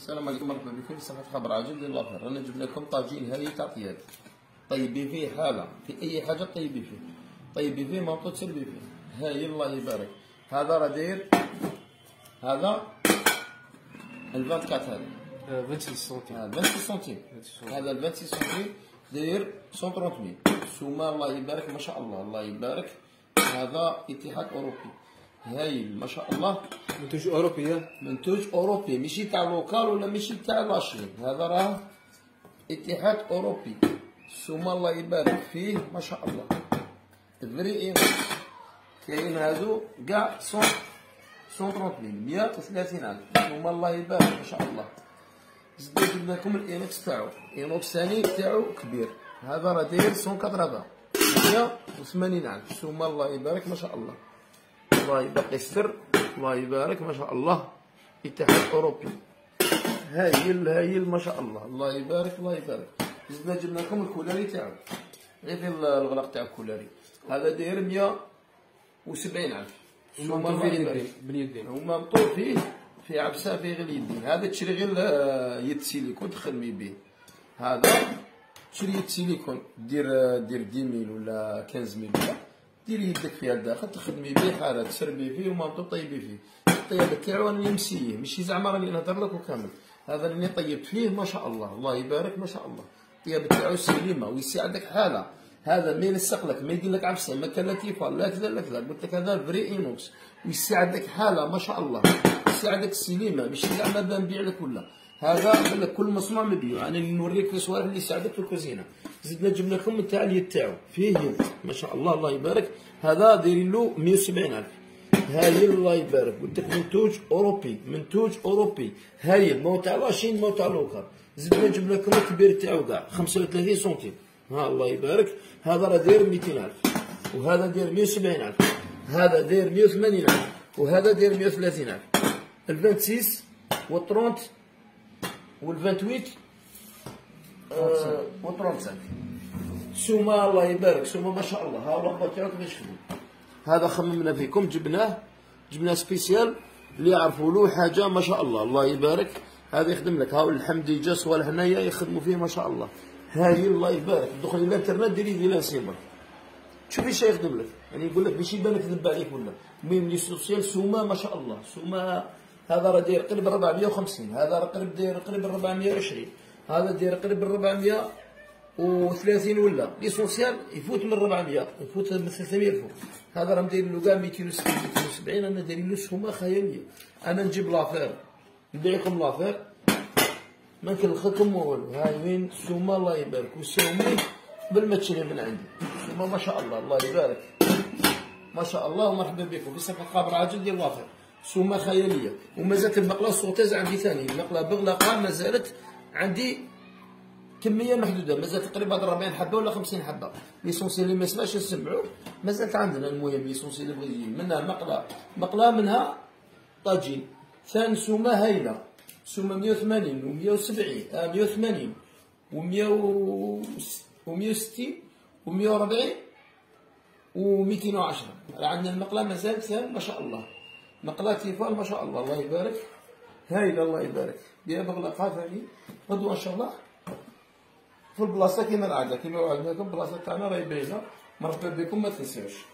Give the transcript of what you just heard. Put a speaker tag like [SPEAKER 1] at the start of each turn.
[SPEAKER 1] السلام عليكم مرحبا بكم في صفحة خبر عاجل ديال l'affaire رانا جبنا لكم طاجين هاي تاع طياب طيبي فيه حالة في أي حاجة طيبي فيه طيبي فيه ما تسربي فيه هاي الله يبارك. هذا راه داير هذا ال 24 هذا
[SPEAKER 2] 26 سنتيم
[SPEAKER 1] هذا 26 سنتيم هذا ال 26 سنتيم داير 130 سوما الله يبارك. ما شاء الله الله يبارك. هذا اتحاد أوروبي. هاي ما شاء الله.
[SPEAKER 2] منتوج اوروبيه
[SPEAKER 1] منتوج أوروبي. ماشي تاع local ولا ماشي تاع la Chine هذا راه اتحاد أوروبي. سوما الله يبارك فيه ما شاء الله. vrai inox كاين هادو كاع 100 130 130 ألف. سوما الله يبارك ما شاء الله جبنا لكم l'inox تاعو. l'inox ثاني تاعو كبير. هذا راه داير 180 180 ألف. سوما الله يبارك ما شاء الله. الله يبقي السر. الله يبارك. ما شاء الله. اتحاد أوروبي. هايل هايل ما شاء الله. الله يبارك الله يبارك. زدنا جبنا لكم الكولاري تاعو. غير الغلاق تاع الكولاري هذا داير 170 ألف.
[SPEAKER 2] هما. باليدين
[SPEAKER 1] هما مطور فيه في عبسة فيه غير اليدين هذا تشري غير يد سيليكون تخدمي به هذا تشري يد سيليكون. دير دير 10000 ولا 15000 ولا دير يدك فيها الداخل تخدمي به حاله تسربي فيه وما مطور طيبي فيه. الطياب تاعو أنا مسيه ماشي زعما راني نهضر لك وكامل. هذا اللي طيبت فيه ما شاء الله. الله يبارك ما شاء الله. الطياب تاعو سليمة ويساعدك حاله هذا ما يلصق لك ما يدير لك عفسة ما كان لا تيفال لا كذا لا كذا. قلت لك هذا vrai inox ويساعدك حالة ما شاء الله. يساعدك السليمه مش زعما بنبيع لك ولا. هذا لك كل مصنوع مبيوع أنا اللي نوريك الصوالح اللي يساعدك في الكوزينة. زدنا جبنا لكم تاع اليد تاعو فيه يد ما شاء الله الله يبارك. هذا دايرين له 170000 هايل الله يبارك. قلت لك منتوج أوروبي. منتوج أوروبي. هايل مو تاع la Chine مو تاع local. زدنا جبنا لكم الكبير تاعو كاع 35 سنتيم. ها الله يبارك. هذا راه داير 200000 وهذا داير 170000 هذا داير 180000 وهذا داير 130000 ال 26 وال 30 وال 28 و 35 سوما الله يبارك سوما ما شاء الله. ها تاعو كيفاش يخدم هذا خممنا فيكم جبناه جبناه spécial اللي يعرفوا له حاجة ما شاء الله الله يبارك. هذا يخدم لك. هاو الحمدي جا صوالح هنايا يخدموا فيه ما شاء الله. هاي الله يبارك. دخلي الانترنت ديري ديري سيبر شوفي إيش يخدم لك. يعني يقول لك ماشي يبان لك ذب عليك ولا. المهم لي سوسيال؟ سوما ما شاء الله. سوما هذا راه داير قريب 450 هذا راه قريب داير قريب 420 هذا داير قريب 430 ولا. ليسونسيال يفوت من 400 يفوت من 300 يفوت هذا راه مداير له كاع 260 270 أنا دايرين له سوما خيالية. أنا نجيب لافير نبيع لكم لافير. ما نكلخكم والو. هاي وين؟ سوما الله يبارك. وسومي قبل ما تشري من عندي. سوما ما شاء الله الله يبارك. ما شاء الله ومرحبا بكم صفحه خبر عاجل ديال l'affaire. سوما خيالية. ومازالت المقلة sauteuse عندي ثاني. المقلة بغلقة ما زالت عندي كمية محدودة. مازال تقريبا 40 حبة ولا 50 حبة. l'essentiel اللي ما سمعش نسمعوه مازالت عندنا المهم l'essentiel اللي بغى يجي منها مقلة. مقلة منها طاجين. ثاني سومه هايلة. سومه 180 و 170 آه 180 و 100 و 160 و 140 و 210 عندنا المقلة مازال ثاني ما شاء الله. مقله تيفال ما شاء الله الله يبارك. هايله الله يبارك. بها بغلقها ثاني غدوه ان شاء الله. في البلاصه كيما العادة. كيما وعدناكم البلاصه تاعنا راهي باينة. مرحبا بكم ما تنساوش.